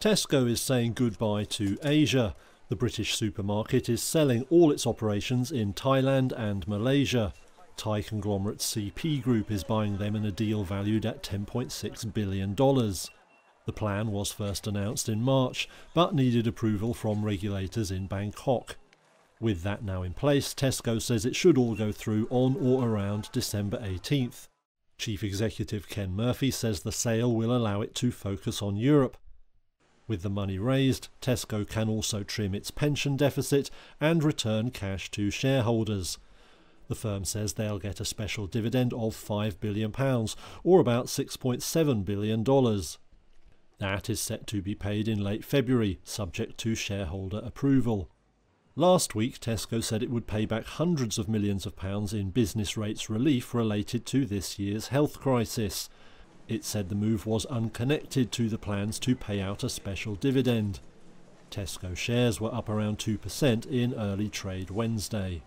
Tesco is saying goodbye to Asia. The British supermarket is selling all its operations in Thailand and Malaysia. Thai conglomerate CP Group is buying them in a deal valued at $10.6 billion. The plan was first announced in March, but needed approval from regulators in Bangkok. With that now in place, Tesco says it should all go through on or around December 18th. Chief Executive Ken Murphy says the sale will allow it to focus on Europe. With the money raised, Tesco can also trim its pension deficit and return cash to shareholders. The firm says they'll get a special dividend of £5 billion, or about $6.7 billion. That is set to be paid in late February, subject to shareholder approval. Last week, Tesco said it would pay back hundreds of millions of pounds in business rates relief related to this year's health crisis. It said the move was unconnected to the plans to pay out a special dividend. Tesco shares were up around 2% in early trade Wednesday.